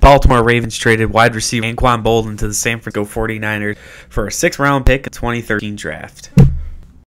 Baltimore Ravens traded wide receiver Anquan Boldin to the San Francisco 49ers for a six round pick in 2013 draft.